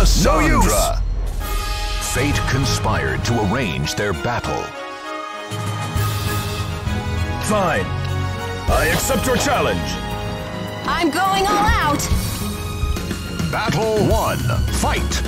Cassandra. Fate conspired to arrange their battle. Fine. I accept your challenge. I'm going all out! Battle 1. Fight!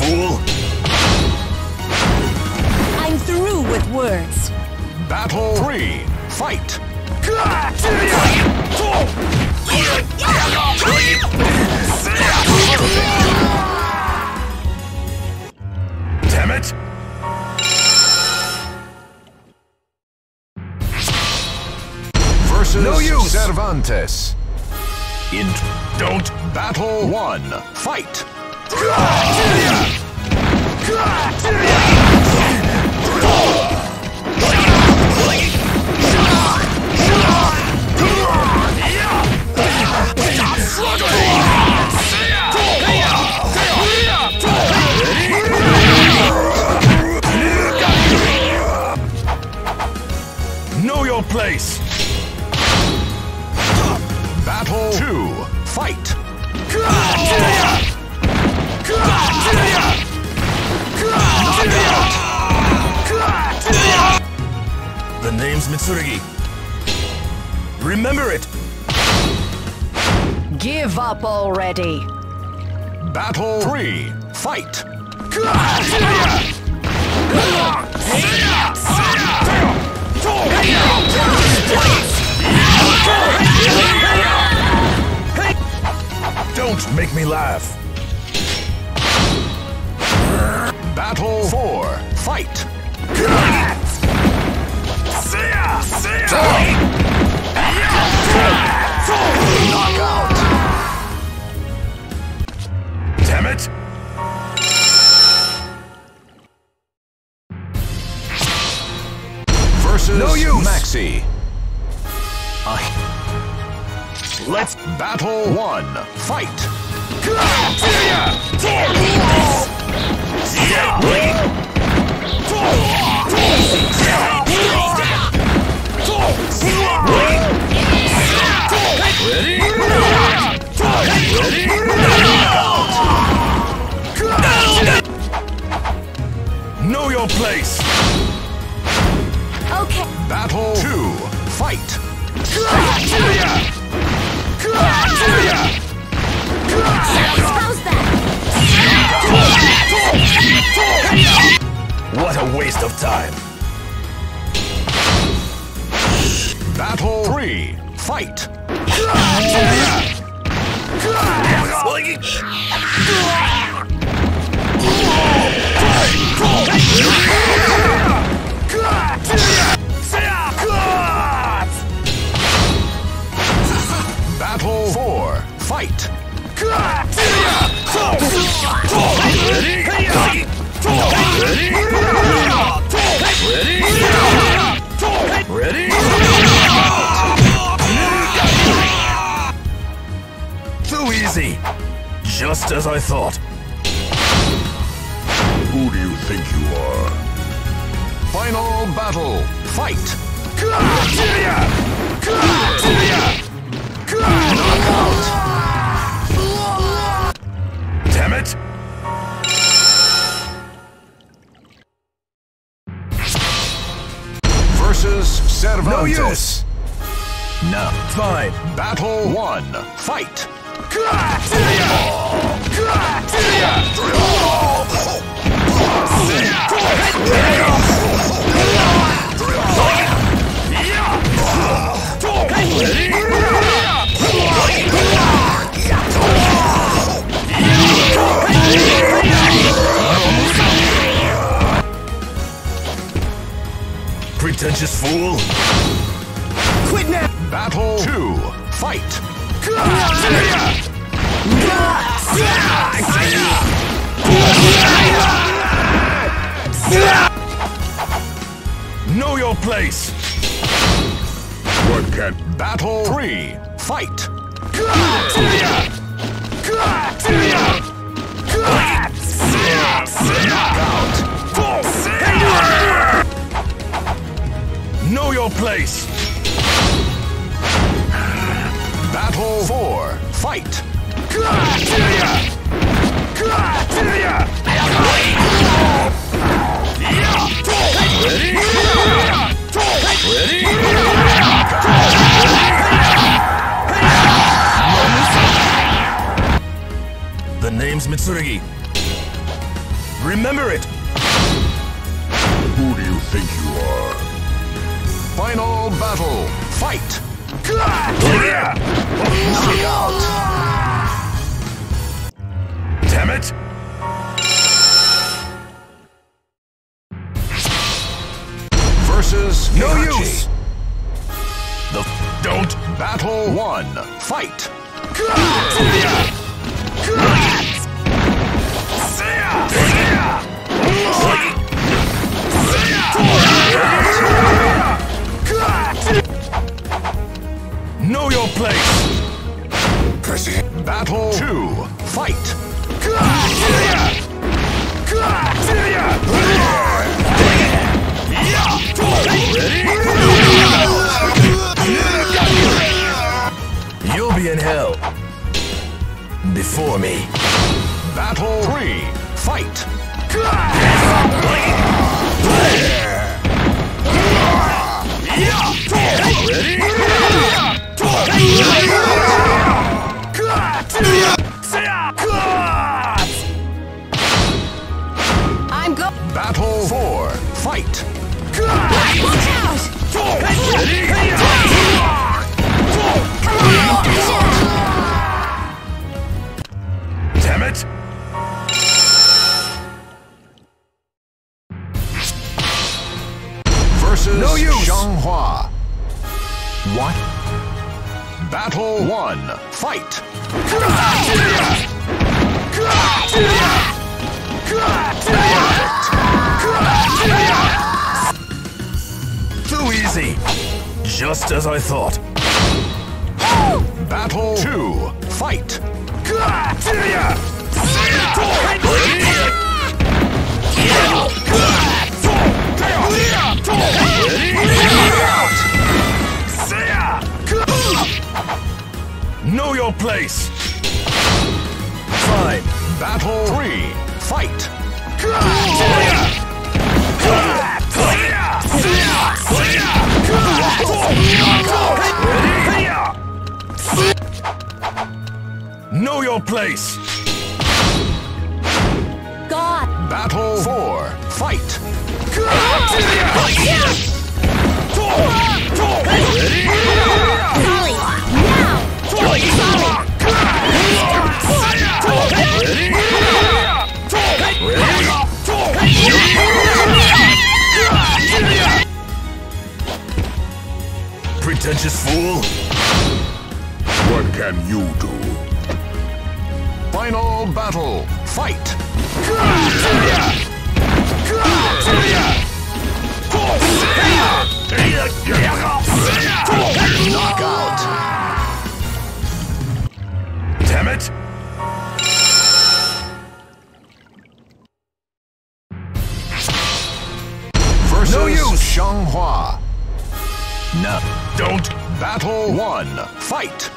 Fool. I'm through with words. Battle 3. Fight! Damn it! Versus No use. Cervantes. In don't. Battle 1. Fight! Know your place. Battle 2. Fight! The name's Mitsurugi. Remember it. Give up already. Battle 3. Fight! Don't make me laugh. Battle 4. Fight! Knockout! Damn it! Versus No use. Maxi. I. Let's. Battle 1. Fight! Know your place. Okay. Battle 2. Fight! Waste of time. Battle 3. Fight! Battle 4. Fight! Ready? Too easy. Just as I thought. Who do you think you are? Final battle! Fight! Damn it! Cervantes. No use. No. Fine. Battle 1. Fight! Pretentious fool! Quit now! Battle 2. Fight! Know your place! What can... Battle 3. Fight! Know your place! Battle 4. Fight! The name's Mitsurugi. Remember it! Who do you think you are? Final battle! Fight! Damn it! Versus No Heihachi. use! The don't Battle 1. Fight! know place! Battle 2. Fight! You'll be in hell. Before me. Battle 3. Fight! What? Battle 1. Fight! Too easy! Just as I thought. Battle 2. Fight! Know your place! Fine. Battle 3. Fight! Know your place! God. Battle 4. Fight! Ollie. It! Versus No use. Xianghua. No. Don't. Battle 1. Fight!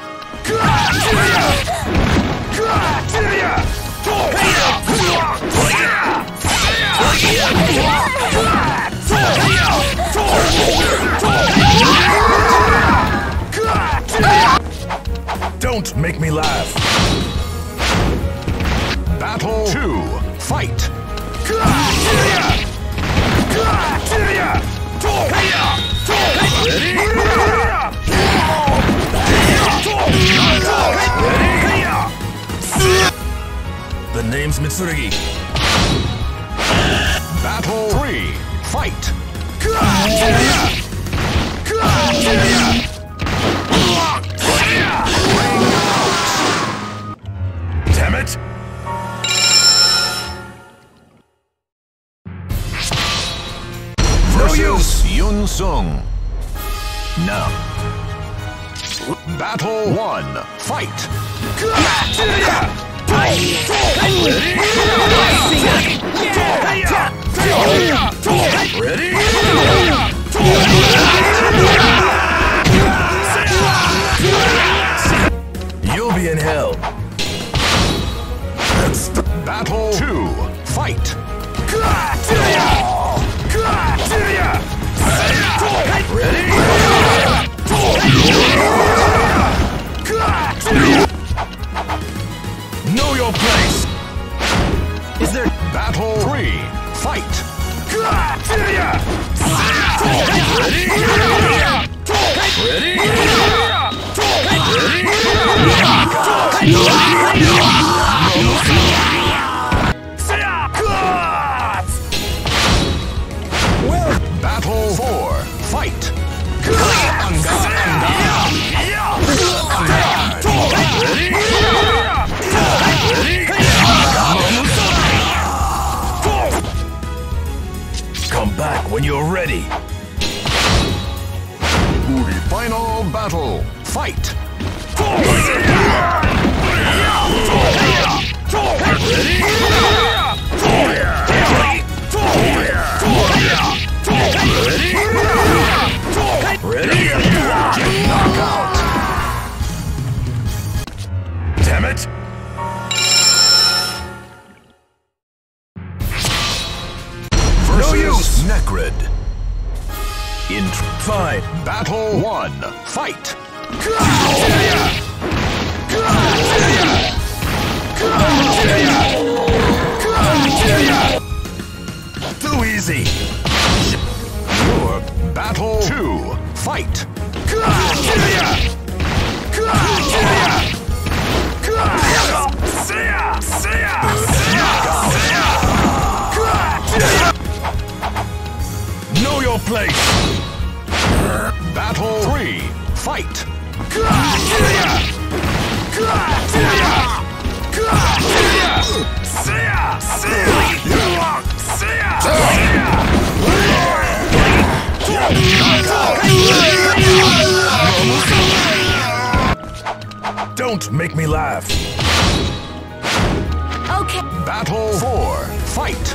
Don't make me laugh. Battle 2. Fight! The name's Mitsurugi. Battle 3. Fight! Yun Sung. Battle one. Fight. Ready? You'll be in hell. Battle two. Fight. Know your place. Is there Battle three. Fight. Ready? Battle when you're ready. Final battle. Fight. Ready? One. Fight. Too easy. Your battle two. Fight. Know your place. Battle three. Fight. Don't make me laugh. Okay. Battle four. Fight.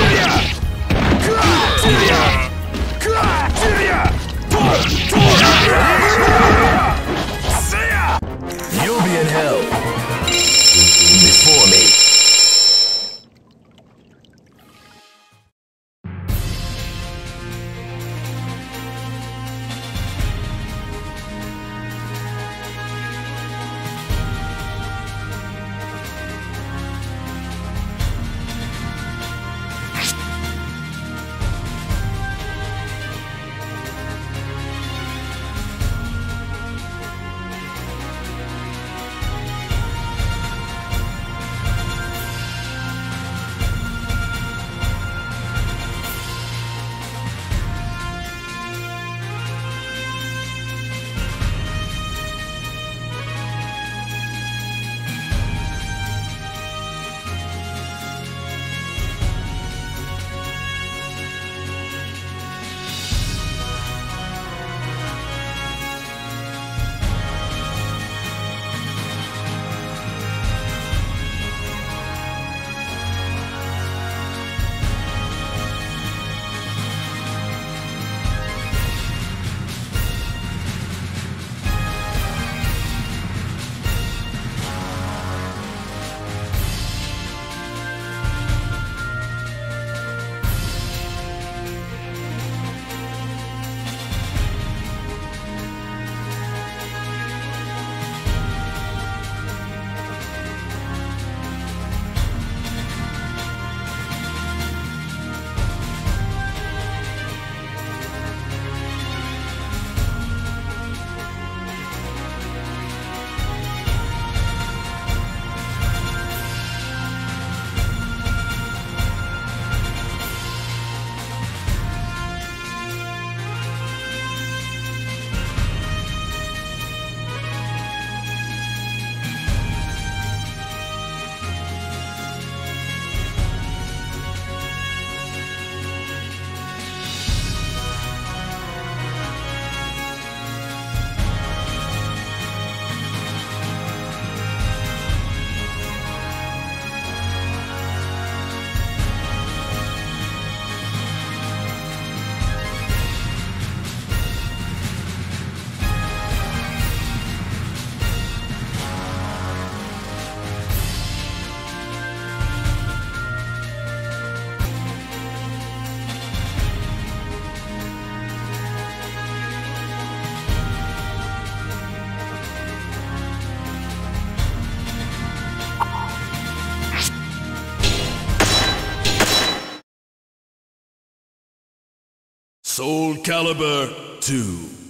Soul Calibur 2.